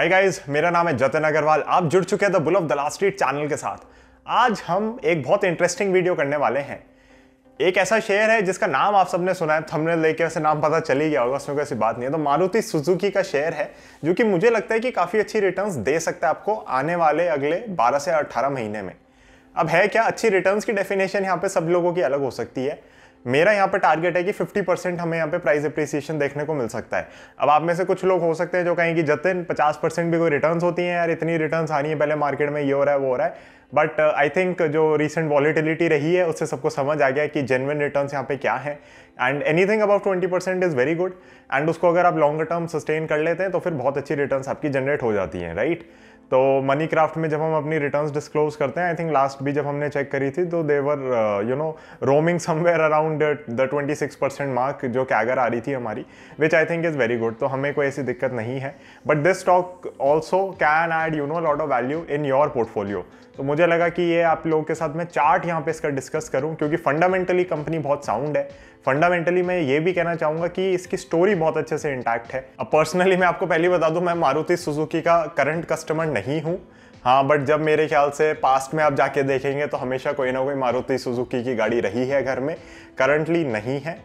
Hi guys मेरा नाम है जतन अग्रवाल। आप जुड़ चुके हैं the bull of the last street channel के साथ। आज हम एक बहुत इंटरेस्टिंग वीडियो करने वाले हैं। एक ऐसा शेयर है जिसका नाम आप सबने सुना है हमने लेके वैसे नाम पता चल ही गया होगा, उसमें कोई बात नहीं है। तो मारुति सुजुकी का शेयर है, जो कि मुझे लगता है कि काफ़ी अच्छी रिटर्न्स दे सकता है आपको आने वाले अगले 12 से 18 महीने में। अब है क्या, अच्छी रिटर्न्स की डेफिनेशन यहाँ पे सब लोगों की अलग हो सकती है। मेरा यहाँ पर टारगेट है कि 50 परसेंट हमें यहाँ पे प्राइस अप्रिसिएशन देखने को मिल सकता है। अब आप में से कुछ लोग हो सकते हैं जो कहें कि जतिन 50 परसेंट भी कोई रिटर्न्स होती हैं यार, इतनी रिटर्न्स आ रही है, पहले मार्केट में ये हो रहा है, वो हो रहा है। बट आई थिंक जो रिसेंट वॉलिटिलिटी रही है, उससे सबको समझ आ गया कि जेनविन रिटर्न यहाँ पे क्या है। And anything about twenty percent is very good and उसको अगर आप लॉन्गर टर्म सस्टेन कर लेते हैं तो फिर बहुत अच्छी रिटर्न आपकी जनरेट हो जाती हैं राइट right? तो मनी क्राफ्ट में जब हम अपनी रिटर्न डिस्क्लोज करते हैं आई थिंक लास्ट भी जब हमने चेक करी थी तो they were you know roaming somewhere around the 26 percent mark जो कैगर आ रही थी हमारी which I think is very good तो हमें कोई ऐसी दिक्कत नहीं है. But this stock also can add you know lot of value in your portfolio तो मुझे लगा कि ये आप लोगों के साथ मैं चार्ट यहाँ पे इसका डिस्कस करूँ, क्योंकि फंडामेंटली कंपनी बहुत साउंड है. फंडामेंटली मैं ये भी कहना चाहूँगा कि इसकी स्टोरी बहुत अच्छे से इंटैक्ट है। अब पर्सनली मैं आपको पहले बता दूँ, मैं मारुति सुजुकी का करंट कस्टमर नहीं हूँ। हाँ बट जब मेरे ख्याल से पास्ट में आप जाके देखेंगे तो हमेशा कोई ना कोई मारुति सुजुकी की गाड़ी रही है घर में। करंटली नहीं है।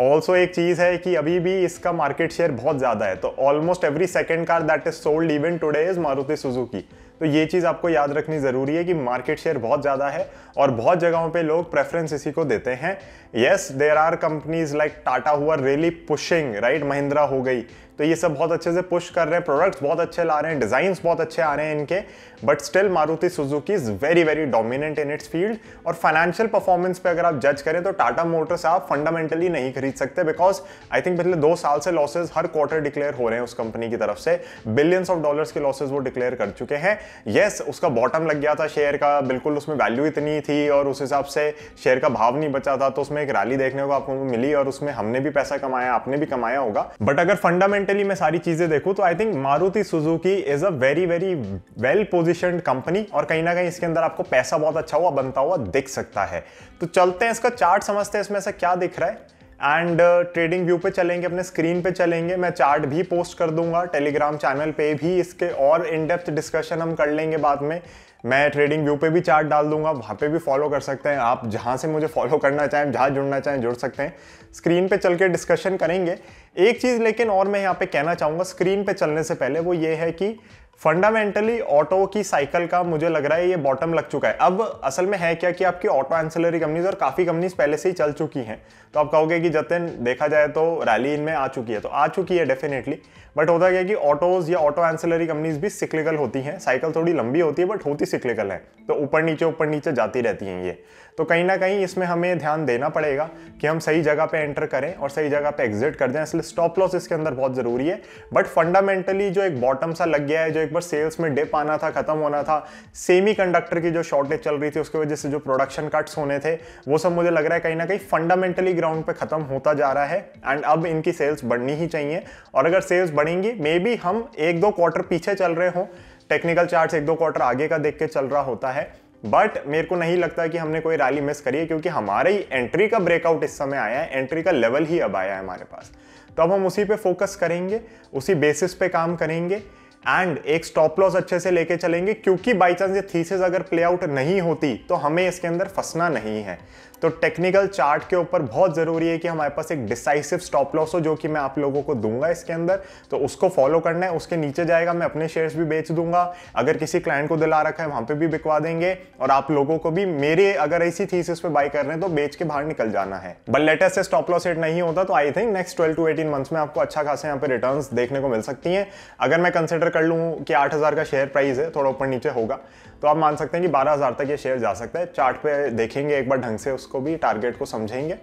ऑल्सो एक चीज़ है कि अभी भी इसका मार्केट शेयर बहुत ज़्यादा है। तो almost every second car that is sold even today is Maruti Suzuki तो ये चीज़ आपको याद रखनी ज़रूरी है कि मार्केट शेयर बहुत ज़्यादा है और बहुत जगहों पे लोग प्रेफरेंस इसी को देते हैं। Yes there are companies like Tata who are really pushing right Mahindra हो गई। तो ये सब बहुत अच्छे से पुश कर रहे हैं। प्रोडक्ट्स बहुत अच्छे ला रहे हैं। डिज़ाइन बहुत अच्छे आ रहे हैं इनके। But still Maruti Suzuki is very very dominant in its field और फाइनेंशियल परफॉर्मेंस पे अगर आप जज करें तो टाटा मोटर्स आप फंडामेंटली नहीं खरीद सकते। बिकॉज़ आई थिंक पिछले दो साल से लॉसेज हर क्वार्टर डिक्लेयर हो रहे हैं उस कंपनी की तरफ़ से। बिलियंस ऑफ़ डॉलर्स के लॉसेज वो डिक्लेयर कर चुके हैं। येस yes, उसका बॉटम लग गया था शेयर का। बिल्कुल उसमें वैल्यू इतनी थी और उस हिसाब से शेयर का भाव नहीं बचा था। तो उसमें एक रैली देखने को आपको मिली और उसमें हमने भी पैसा कमाया, आपने भी कमाया होगा। बट अगर फंडामेंटली मैं सारी चीज़ें देखूँ तो I think Maruti Suzuki is a very very well position company और कहीं ना कहीं इसके अंदर आपको पैसा बहुत अच्छा हुआ, बनता हुआ दिख सकता है। तो चलते हैं इसका चार्ट समझते हैं इसमें से क्या दिख रहा है। एंड ट्रेडिंग व्यू पे चलेंगे, अपने स्क्रीन पे चलेंगे। मैं चार्ट भी पोस्ट कर दूँगा टेलीग्राम चैनल पे भी इसके और इन डेप्थ डिस्कशन हम कर लेंगे बाद में। मैं ट्रेडिंग व्यू पे भी चार्ट डाल दूँगा, वहाँ पे भी फॉलो कर सकते हैं आप, जहाँ से मुझे फॉलो करना चाहें, जहाँ जुड़ना चाहें, जुड़ सकते हैं। स्क्रीन पे चल के डिस्कशन करेंगे। एक चीज़ लेकिन और मैं यहाँ पे कहना चाहूँगा स्क्रीन पे चलने से पहले वो ये है कि फंडामेंटली ऑटो की साइकिल का मुझे लग रहा है ये बॉटम लग चुका है। अब असल में है क्या कि आपकी ऑटो एंसिलरी कंपनीज़ और काफ़ी कंपनीज़ पहले से ही चल चुकी हैं। तो आप कहोगे कि जतिन, देखा जाए तो रैली इनमें आ चुकी है तो आ चुकी है डेफिनेटली बट होता क्या कि ऑटोज या ऑटो एंसिलरी कंपनीज़ भी सिक्लिकल होती हैं। साइकिल थोड़ी लंबी होती है बट होती सिक्लिकल है। तो ऊपर नीचे ऊपर नीचे जाती रहती हैं ये। तो कहीं ना कहीं इसमें हमें ध्यान देना पड़ेगा कि हम सही जगह पे एंटर करें और सही जगह पे एग्जिट कर दें। इसलिए स्टॉप लॉस इसके अंदर बहुत ज़रूरी है। बट फंडामेंटली जो एक बॉटम सा लग गया है, जो एक बार सेल्स में डिप आना था, खत्म होना था सेमी कंडक्टर की जो शॉर्टेज चल रही थी, उसकी वजह से जो प्रोडक्शन कट्स होने थे, वो सब मुझे लग रहा है कहीं ना कहीं फंडामेंटली ग्राउंड पर खत्म होता जा रहा है। एंड अब इनकी सेल्स बढ़नी ही चाहिए। और अगर सेल्स बढ़ेंगी मे बी हम एक दो क्वार्टर पीछे चल रहे हों। टेक्निकल चार्ट एक दो क्वार्टर आगे का देख के चल रहा होता है। बट मेरे को नहीं लगता कि हमने कोई रैली मिस करी है, क्योंकि हमारे ही एंट्री का ब्रेकआउट इस समय आया है एंट्री का लेवल ही अब आया है हमारे पास। तो अब हम उसी पे फोकस करेंगे, उसी बेसिस पे काम करेंगे एंड एक स्टॉप लॉस अच्छे से लेके चलेंगे, क्योंकि बाई चांस ये थीसिस अगर प्ले आउट नहीं होती तो हमें इसके अंदर फंसना नहीं है। तो टेक्निकल चार्ट के ऊपर बहुत ज़रूरी है कि हमारे पास एक डिसाइसिव स्टॉप लॉस हो, जो कि मैं आप लोगों को दूँगा इसके अंदर। तो उसको फॉलो करना है, उसके नीचे जाएगा, मैं अपने शेयर्स भी बेच दूँगा। अगर किसी क्लाइंट को दिला रखा है, वहाँ पे भी बिकवा देंगे। और आप लोगों को भी, मेरे अगर ऐसी थीसिस पे बाई कर रहे हैं तो बेच के बाहर निकल जाना है। बट लेटेस्ट से स्टॉप लॉस हिट नहीं होता तो I think next twelve to eighteen months में आपको अच्छा खासा यहाँ पे रिटर्न देखने को मिल सकती है। अगर मैं कंसिडर कर लूँ कि आठ हज़ार का शेयर प्राइस है, थोड़ा ऊपर नीचे होगा। तो आप मान सकते हैं कि बारह हज़ार तक ये शेयर जा सकता है। चार्ट पे देखेंगे एक बार ढंग से उसको भी, टारगेट को समझेंगे।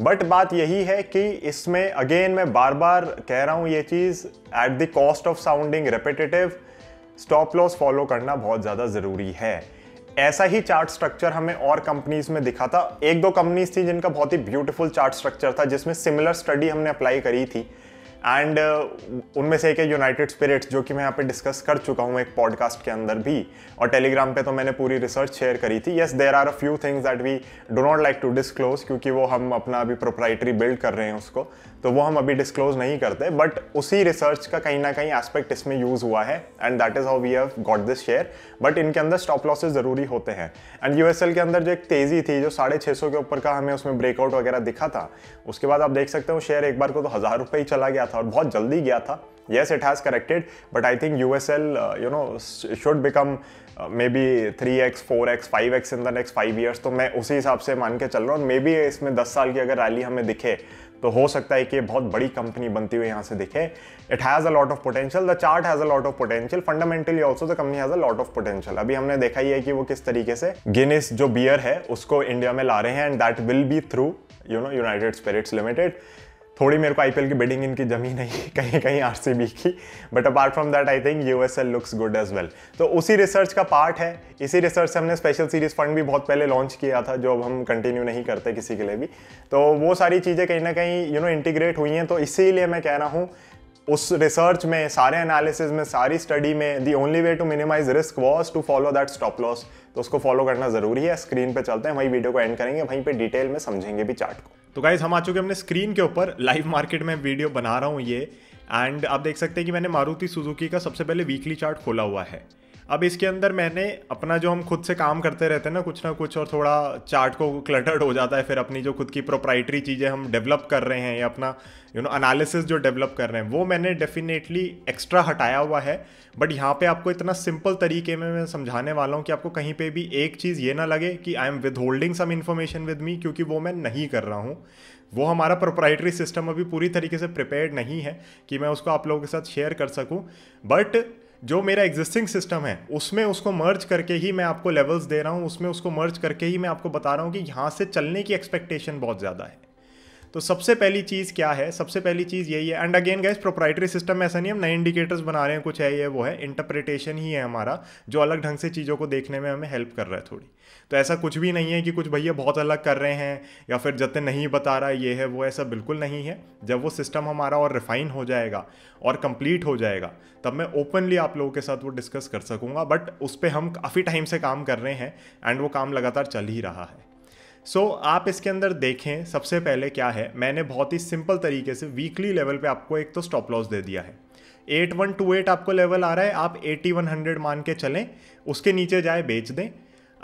बट बात यही है कि इसमें अगेन मैं बार बार कह रहा हूँ, ये चीज़ at the cost of sounding repetitive stop loss follow करना बहुत ज़्यादा ज़रूरी है। ऐसा ही चार्ट स्ट्रक्चर हमें और कंपनीज़ में दिखा था। एक दो कंपनीज़ थी जिनका बहुत ही ब्यूटीफुल चार्ट स्ट्रक्चर था, जिसमें सिमिलर स्टडी हमने अप्लाई करी थी। एंड uh, उनमें से एक है यूनाइटेड स्पिरिट्स जो कि मैं यहाँ पे डिस्कस कर चुका हूँ एक पॉडकास्ट के अंदर भी। और टेलीग्राम पे तो मैंने पूरी रिसर्च शेयर करी थी। Yes there are a few things that we do not like to disclose क्योंकि वो हम अपना अभी प्रोप्राइटरी बिल्ड कर रहे हैं उसको। तो वो हम अभी डिस्क्लोज नहीं करते। बट उसी रिसर्च का कहीं ना कहीं एस्पेक्ट इसमें यूज़ हुआ है and that is how we have got this share but इनके अंदर स्टॉप लॉसेज ज़रूरी होते हैं। एंड यूएसएल के अंदर जो एक तेज़ी थी जो साढ़े छः सौ के ऊपर का हमें उसमें ब्रेकआउट वगैरह दिखा था उसके बाद आप देख सकते हो शेयर एक बार को तो हज़ार रुपये ही चला गया था। और बहुत जल्दी गया था। Yes it has corrected but i think usl uh, you know should become uh, maybe 3x 4x 5x in the next 5 years तो मैं उसी हिसाब से मान के चल रहा हूँ। मे बी इसमें 10 साल की अगर रैली हमें दिखे तो हो सकता है कि बहुत बड़ी कंपनी बनती हुई यहाँ से दिखे। It has a lot of potential the chart has a lot of potential fundamentally also the company has a lot of potential अभी हमने देखा ही है कि वो किस तरीके से गिनिस जो बियर है उसको इंडिया में ला रहे हैं and that will be through you know United Spirits Limited थोड़ी मेरे को आईपीएल की बेटिंग इनकी जमी नहीं, कहीं कहीं आरसीबी की। But apart from that I think USL looks good as well तो उसी रिसर्च का पार्ट है। इसी रिसर्च से हमने स्पेशल सीरीज़ फंड भी बहुत पहले लॉन्च किया था, जो अब हम कंटिन्यू नहीं करते किसी के लिए भी। तो वो सारी चीज़ें कहीं ना कहीं यू नो इंटीग्रेट हुई हैं। तो इसीलिए मैं कह रहा हूँ उस रिसर्च में, सारे एनालिसिस में, सारी स्टडी में the only way to minimize risk was to follow that stop loss तो उसको फॉलो करना ज़रूरी है। स्क्रीन पे चलते हैं, वही वीडियो को एंड करेंगे, वहीं पे डिटेल में समझेंगे भी चार्ट को। तो गाइज़ हम आ चुके हैं अपने स्क्रीन के ऊपर। लाइव मार्केट में वीडियो बना रहा हूँ ये। एंड आप देख सकते हैं कि मैंने मारुति सुजुकी का सबसे पहले वीकली चार्ट खोला हुआ है। अब इसके अंदर मैंने अपना जो हम खुद से काम करते रहते हैं ना, कुछ ना कुछ और थोड़ा चार्ट को क्लटर्ड हो जाता है, फिर अपनी जो खुद की प्रोप्राइटरी चीज़ें हम डेवलप कर रहे हैं या अपना यू नो एनालिसिस जो डेवलप कर रहे हैं, वो मैंने डेफिनेटली एक्स्ट्रा हटाया हुआ है। बट यहाँ पे आपको इतना सिंपल तरीके में मैं समझाने वाला हूँ कि आपको कहीं पे भी एक चीज़ ये ना लगे कि I am withholding some information with me क्योंकि वो मैं नहीं कर रहा हूँ। वो हमारा प्रोप्राइटरी सिस्टम अभी पूरी तरीके से प्रिपेयर्ड नहीं है कि मैं उसको आप लोगों के साथ शेयर कर सकूँ। बट जो मेरा एग्जिस्टिंग सिस्टम है, उसमें उसको मर्ज करके ही मैं आपको लेवल्स दे रहा हूँ, उसमें उसको मर्ज करके ही मैं आपको बता रहा हूँ कि यहाँ से चलने की एक्सपेक्टेशन बहुत ज़्यादा है। तो सबसे पहली चीज़ क्या है? सबसे पहली चीज़ यही है। And again guess proprietary system में ऐसा नहीं हम नए इंडिकेटर्स बना रहे हैं, कुछ है ये, वो है। इंटरप्रिटेशन ही है हमारा, जो अलग ढंग से चीज़ों को देखने में हमें हेल्प कर रहा है थोड़ी। तो ऐसा कुछ भी नहीं है कि कुछ भैया बहुत अलग कर रहे हैं, या फिर जतन नहीं बता रहा ये है, वो ऐसा बिल्कुल नहीं है। जब वो सिस्टम हमारा और रिफाइन हो जाएगा, और कंप्लीट हो जाएगा, तब मैं ओपनली आप लोगों के साथ वो डिस्कस कर सकूँगा। बट उस पर हम काफ़ी टाइम से काम कर रहे हैं एंड वो काम लगातार चल ही रहा है। सो so, आप इसके अंदर देखें सबसे पहले क्या है। मैंने बहुत ही सिंपल तरीके से वीकली लेवल पे आपको एक तो स्टॉप लॉस दे दिया है। एट वन टू एट आपको लेवल आ रहा है। आप एटी वन हंड्रेड मान के चलें उसके नीचे जाए बेच दें।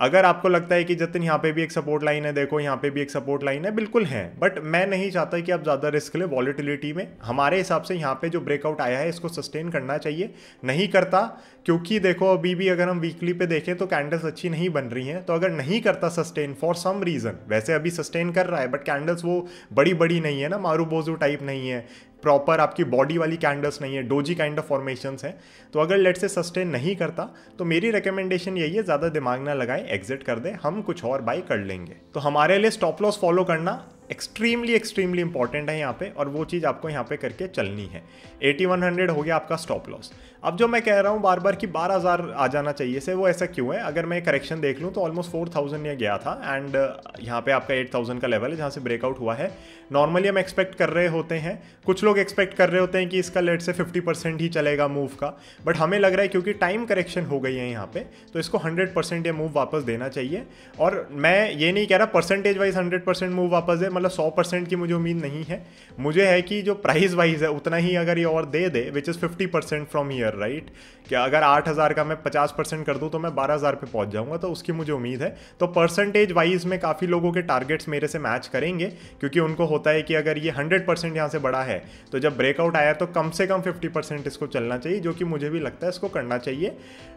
अगर आपको लगता है कि जतिन यहाँ पे भी एक सपोर्ट लाइन है, देखो यहाँ पे भी एक सपोर्ट लाइन है, बिल्कुल है। बट मैं नहीं चाहता कि आप ज़्यादा रिस्क ले वॉलिटिलिटी में। हमारे हिसाब से यहाँ पे जो ब्रेकआउट आया है, इसको सस्टेन करना चाहिए। नहीं करता, क्योंकि देखो अभी भी अगर हम वीकली पे देखें तो कैंडल्स अच्छी नहीं बन रही हैं। तो अगर नहीं करता सस्टेन फॉर सम रीज़न वैसे अभी सस्टेन कर रहा है बट कैंडल्स वो बड़ी बड़ी नहीं है ना मारू बोजू टाइप नहीं है। प्रॉपर आपकी बॉडी वाली कैंडल्स नहीं है डोजी काइंड ऑफ़ फॉर्मेशन है। तो अगर लेट से सस्टेन नहीं करता तो मेरी रिकमेंडेशन यही है, ज़्यादा दिमाग ना लगाए एग्जिट कर दे, हम कुछ और बाई कर लेंगे। तो हमारे लिए स्टॉप लॉस फॉलो करना एक्सट्रीमली एक्सट्रीमली इंपॉर्टेंट है यहाँ पे और वो चीज़ आपको यहाँ पे करके चलनी है। 8100 हो गया आपका स्टॉप लॉस अब जो मैं कह रहा हूँ बार बार कि 12000 आ जाना चाहिए से वो ऐसा क्यों है? अगर मैं करेक्शन देख लूँ तो ऑलमोस्ट 4000 ये गया था एंड यहाँ पे आपका 8000 का लेवल है जहाँ से ब्रेकआउट हुआ है। नॉर्मली हम एक्सपेक्ट कर रहे होते हैं। कुछ लोग एक्सपेक्ट कर रहे होते हैं कि इसका लेट से 50 परसेंट ही चलेगा मूव का। बट हमें लग रहा है क्योंकि टाइम करेक्शन हो गई है यहाँ पे तो इसको 100 परसेंट ये मूव वापस देना चाहिए। और मैं ये नहीं कह रहा परसेंटेज वाइज 100 परसेंट मूव वापस दे मतलब 100 परसेंट की मुझे उम्मीद नहीं है। मुझे है कि जो प्राइस वाइज है, उतना ही अगर ये और दे दे which is fifty percent from here right कि अगर आठ हज़ार का मैं पचास परसेंट कर दूँ तो मैं बारह हज़ार पे पहुँच जाऊँगा तो उसकी मुझे उम्मीद है। तो परसेंटेज वाइज में काफ़ी लोगों के टारगेट्स मेरे से मैच करेंगे, क्योंकि उनको होता है कि अगर ये हंड्रेड परसेंट यहाँ से बड़ा है तो जब ब्रेकआउट आया तो कम से कम फिफ्टी परसेंट इसको चलना चाहिए, जो कि मुझे भी लगता है इसको करना चाहिए।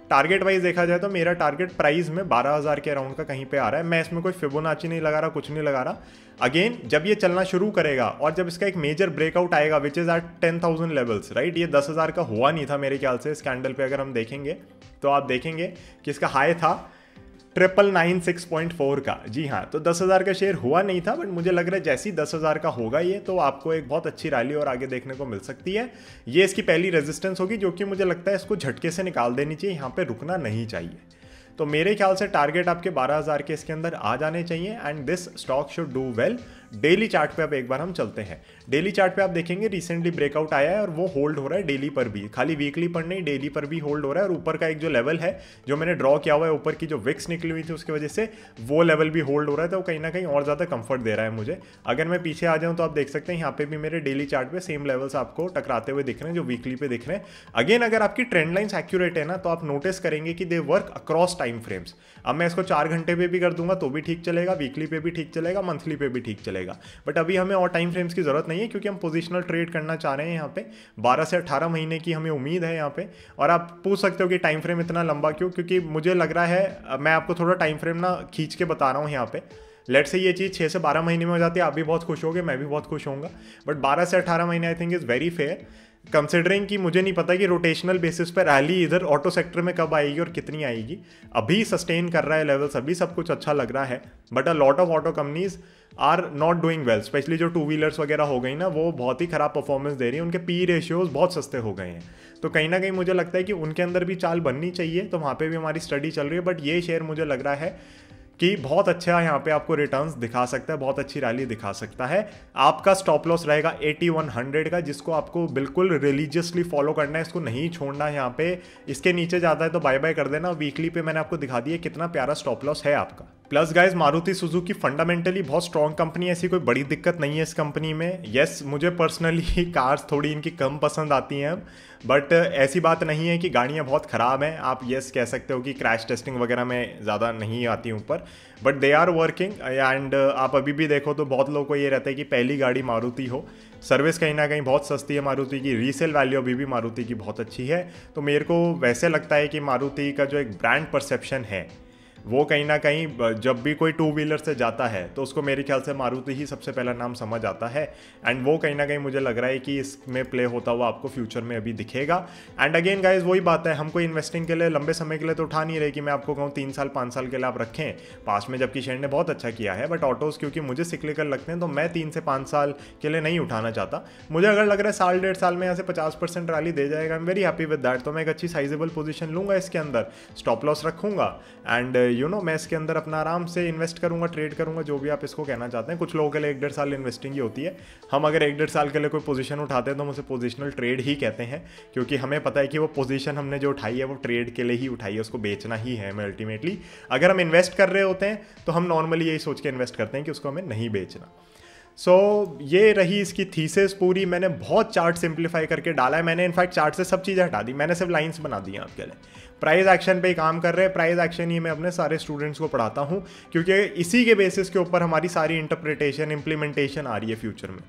टारगेट वाइज देखा जाए तो मेरा टारगेट प्राइस में बारह हज़ार के अराउंड का कहीं पे आ रहा है। मैं इसमें कोई फिबोनाची नहीं लगा रहा, कुछ नहीं लगा रहा। अगेन जब ये चलना शुरू करेगा, और जब इसका एक मेजर ब्रेकआउट आएगा which is at ten thousand levels right ये दस हज़ार का हुआ नहीं था मेरे ख्याल से स्कैंडल पे अगर हम देखेंगे तो आप देखेंगे कि इसका हाई था triple nine six point four का। जी हाँ तो दस हज़ार का शेयर हुआ नहीं था बट मुझे लग रहा है जैसे ही दस हज़ार का होगा ये तो आपको एक बहुत अच्छी रैली और आगे देखने को मिल सकती है। ये इसकी पहली रेजिस्टेंस होगी, जो कि मुझे लगता है इसको झटके से निकाल देनी चाहिए, यहाँ पे रुकना नहीं चाहिए। तो मेरे ख्याल से टारगेट आपके 12000 के इसके अंदर आ जाने चाहिए and this stock should do well daily chart पे अब एक बार हम चलते हैं। डेली चार्ट पे आप देखेंगे रिसेंटली ब्रेकआउट आया है और वो होल्ड हो रहा है डेली पर भी। खाली वीकली पर नहीं डेली पर भी होल्ड हो रहा है और ऊपर का एक जो लेवल है, जो मैंने ड्रॉ किया हुआ है, ऊपर की जो विक्स निकली हुई थी उसकी वजह से वो लेवल भी होल्ड हो रहा है तो कहीं ना कहीं और ज़्यादा कंफर्ट दे रहा है मुझे। अगर मैं पीछे आ जाऊँ तो आप देख सकते हैं, यहाँ पे भी मेरे डेली चार्ट पे सेम लेवल्स आपको टकराते हुए दिख रहे हैं, जो वीकली पे दिख रहे हैं। अगेन अगर आपकी ट्रेंड लाइन्स एक्यूरेट है ना तो आप नोटिस करेंगे कि they work across time frames अब मैं इसको चार घंटे पे भी कर दूँगा तो भी ठीक चलेगा वीकली पे भी ठीक चलेगा मंथली पे भी ठीक चलेगा। बट अभी हमें और टाइम फ्रेम्स की ज़रूरत नहीं है, क्योंकि हम पोजिशनल ट्रेड करना चाह रहे हैं यहाँ पे। 12 से 18 महीने की हमें उम्मीद है यहाँ पे। और आप पूछ सकते हो कि टाइम फ्रेम इतना लंबा क्यों? क्योंकि मुझे लग रहा है मैं आपको थोड़ा टाइम फ्रेम ना खींच के बता रहा हूँ यहाँ पे। लेट से ये चीज़ छः से बारह महीने में हो जाती है, आप भी बहुत खुश होगे, मैं भी बहुत खुश होऊँगा। बट बारह से अठारह महीने I think is very fair considering कि मुझे नहीं पता कि रोटेशनल बेसिस पर रैली इधर ऑटो सेक्टर में कब आएगी और कितनी आएगी। अभी सस्टेन कर रहा है लेवल्स अभी सब कुछ अच्छा लग रहा है but a lot of auto companies are not doing well specially जो टू व्हीलर्स वगैरह हो गई ना, वो बहुत ही खराब परफॉर्मेंस दे रही है। उनके पी रेशियोज बहुत सस्ते हो गए हैं। तो कहीं ना कहीं मुझे लगता है कि उनके अंदर भी चाल बननी चाहिए तो वहाँ पर भी हमारी स्टडी चल रही है बट ये शेयर मुझे लग रहा है कि बहुत अच्छा यहाँ पे आपको रिटर्न्स दिखा सकता है, बहुत अच्छी रैली दिखा सकता है। आपका स्टॉप लॉस रहेगा 8100 का, जिसको आपको बिल्कुल रिलीजियसली फॉलो करना है, इसको नहीं छोड़ना है यहाँ पे। इसके नीचे जाता है तो बाय बाय कर देना। वीकली पे मैंने आपको दिखा दिया कितना प्यारा स्टॉप लॉस है आपका। Plus guys Maruti Suzuki fundamentally बहुत स्ट्रॉन्ग कंपनी है, ऐसी कोई बड़ी दिक्कत नहीं है इस कंपनी में। येस मुझे पर्सनली कार्स थोड़ी इनकी कम पसंद आती हैं बट ऐसी बात नहीं है कि गाड़ियाँ बहुत ख़राब हैं। आप येस कह सकते हो कि क्रैश टेस्टिंग वगैरह में ज़्यादा नहीं आती ऊपर but they are working and आप अभी भी देखो तो बहुत लोगों को ये रहता है कि पहली गाड़ी मारुति हो। सर्विस कहीं ना कहीं बहुत सस्ती है मारुति की रीसेल वैल्यू अभी भी मारुति की बहुत अच्छी है। तो मेरे को वैसे लगता है कि मारुति का जो एक ब्रांड परसेप्शन है वो कहीं ना कहीं जब भी कोई टू व्हीलर से जाता है तो उसको मेरे ख्याल से मारुति ही सबसे पहला नाम समझ आता है। एंड वो कहीं ना कहीं मुझे लग रहा है कि इसमें प्ले होता हुआ आपको फ्यूचर में अभी दिखेगा। एंड अगेन गाइज़ वही बात है, हमको इन्वेस्टिंग के लिए लंबे समय के लिए तो उठा नहीं रही कि मैं आपको कहूँ तीन साल, पाँच साल के लिए आप रखें। पास में जबकि शेयर ने बहुत अच्छा किया है बट ऑटोज़ क्योंकि मुझे सिक्लिकल लगते हैं तो मैं तीन से पाँच साल के लिए नहीं उठाना चाहता। मुझे अगर लग रहा है साल, डेढ़ साल में यहाँ से पचास परसेंट रैली दे जाएगा I am very happy with that तो मैं एक अच्छी साइजेबल पोजिशन लूँगा इसके अंदर। स्टॉप लॉस रखूँगा। एंड यू नो मैं इसके अंदर अपना आराम से इन्वेस्ट करूँगा ट्रेड करूँगा जो भी आप इसको कहना चाहते हैं। कुछ लोगों के लिए एक डेढ़ साल इन्वेस्टिंग ही होती है। हम अगर एक डेढ़ साल के लिए कोई पोजीशन उठाते हैं तो हम उसे पोजिशनल ट्रेड ही कहते हैं क्योंकि हमें पता है कि वो पोजीशन हमने जो उठाई है वो ट्रेड के लिए ही उठाई है उसको बेचना ही है हमें अल्टीमेटली अगर हम इन्वेस्ट कर रहे होते हैं तो हम नॉर्मली यही सोच के इन्वेस्ट करते हैं कि उसको हमें नहीं बेचना। सो so, ये रही इसकी थीसिस पूरी। मैंने बहुत चार्ट सिंप्लीफाई करके डाला है। मैंने इनफैक्ट चार्ट से सब चीज़ें हटा दी। मैंने सिर्फ़ लाइंस बना दी हैं आपके लिए। प्राइज एक्शन पे ही काम कर रहे हैं। प्राइज एक्शन ही मैं अपने सारे स्टूडेंट्स को पढ़ाता हूँ, क्योंकि इसी के बेसिस के ऊपर हमारी सारी इंटरप्रिटेशन इंप्लीमेंटेशन आ रही है फ्यूचर में।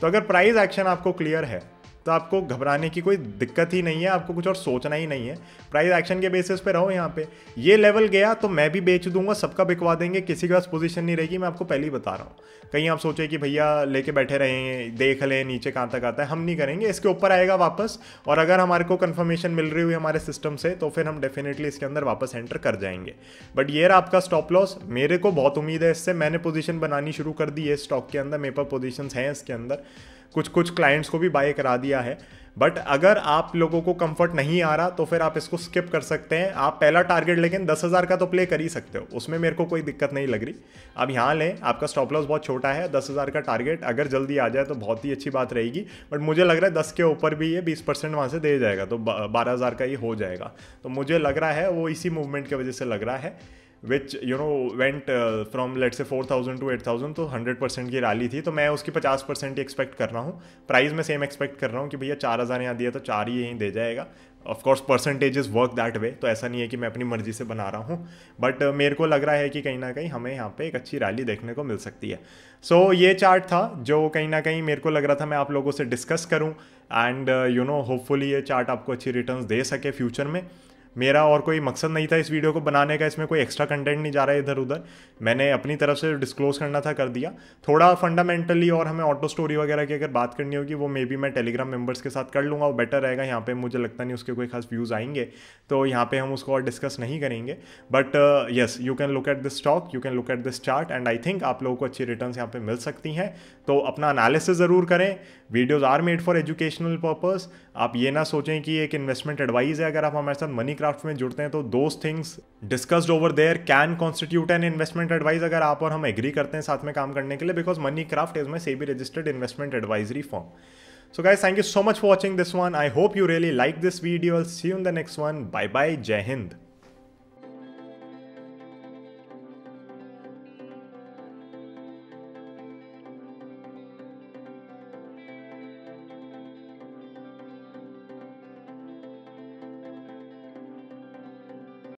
तो अगर प्राइज एक्शन आपको क्लियर है तो आपको घबराने की कोई दिक्कत ही नहीं है, आपको कुछ और सोचना ही नहीं है। प्राइस एक्शन के बेसिस पे रहो यहाँ पे। ये लेवल गया तो मैं भी बेच दूँगा, सबका बिकवा देंगे, किसी के पास पोजीशन नहीं रहेगी, मैं आपको पहले ही बता रहा हूँ। कहीं आप सोचे कि भैया लेके बैठे रहेंगे, देख लें, नीचे कहाँ तक आता है, हम नहीं करेंगे, इसके ऊपर आएगा वापस, और अगर हमारे को कन्फर्मेशन मिल रही हुई हमारे सिस्टम से तो फिर हम डेफिनेटली इसके अंदर वापस एंटर कर जाएँगे। बट ये रहा आपका स्टॉप लॉस मेरे को बहुत उम्मीद है इससे, मैंने पोजिशन बनानी शुरू कर दी है स्टॉक के अंदर, मेरे पास पोजिशन हैं इसके अंदर। कुछ कुछ क्लाइंट्स को भी बाय करा दिया है। बट अगर आप लोगों को कंफर्ट नहीं आ रहा तो फिर आप इसको स्किप कर सकते हैं। आप पहला टारगेट लेकिन दस हज़ार का तो प्ले कर ही सकते हो। उसमें मेरे को कोई दिक्कत नहीं लग रही। अब यहाँ लें, आपका स्टॉप लॉस बहुत छोटा है, दस हज़ार का टारगेट अगर जल्दी आ जाए तो बहुत ही अच्छी बात रहेगी। बट मुझे लग रहा है दस के ऊपर भी ये बीस परसेंट वहाँ से दे जाएगा तो बारह हज़ार का ही हो जाएगा। तो मुझे लग रहा है, वो इसी मूवमेंट की वजह से लग रहा है। Which you know went from let's say four thousand to eight thousand तो हंड्रेड परसेंट की रैली थी तो मैं उसकी पचास परसेंट ही एक्सपेक्ट कर रहा हूँ। प्राइस में सेम एक्सपेक्ट कर रहा हूँ कि भैया चार हज़ार यहाँ दिया तो चार ही यहीं दे जाएगा। Of course percentage is work that way तो ऐसा नहीं है कि मैं अपनी मर्ज़ी से बना रहा हूँ। बट uh, मेरे को लग रहा है कि कहीं ना कहीं हमें यहाँ पे एक अच्छी रैली देखने को मिल सकती है। सो so, ये चार्ट था जो कहीं ना कहीं मेरे को लग रहा था मैं आप लोगों से डिस्कस करूँ। एंड यू नो होपफुली ये चार्ट आपको अच्छी रिटर्न दे सके फ्यूचर में। मेरा और कोई मकसद नहीं था इस वीडियो को बनाने का, इसमें कोई एक्स्ट्रा कंटेंट नहीं जा रहा है इधर उधर। मैंने अपनी तरफ़ से डिस्क्लोज करना था, कर दिया। थोड़ा फंडामेंटली और हमें ऑटो स्टोरी वगैरह की अगर बात करनी होगी, वो मे बी मैं टेलीग्राम मेंबर्स के साथ कर लूँगा, वो बेटर रहेगा। यहाँ पर मुझे लगता नहीं उसके कोई खास व्यूज़ आएँगे तो यहाँ पर हम उसको और डिस्कस नहीं करेंगे। But yes you can look at this stock you can look at this chart and I think आप लोगों को अच्छी रिटर्न यहाँ पर मिल सकती हैं। तो अपना एनालिसिस ज़रूर करें। Videos are made for educational purpose आप ये ना सोचें कि एक इन्वेस्टमेंट एडवाइस है, अगर आप हमारे साथ मनी क्राफ्ट में जुड़ते हैं तो those things discussed over there can constitute an investment advice अगर आप और हम एग्री करते हैं साथ में काम करने के लिए because money craft is my SEBI registered investment advisory firm so guys thank you so much for watching this one I hope you really like this video see in the next one bye bye जय हिंद.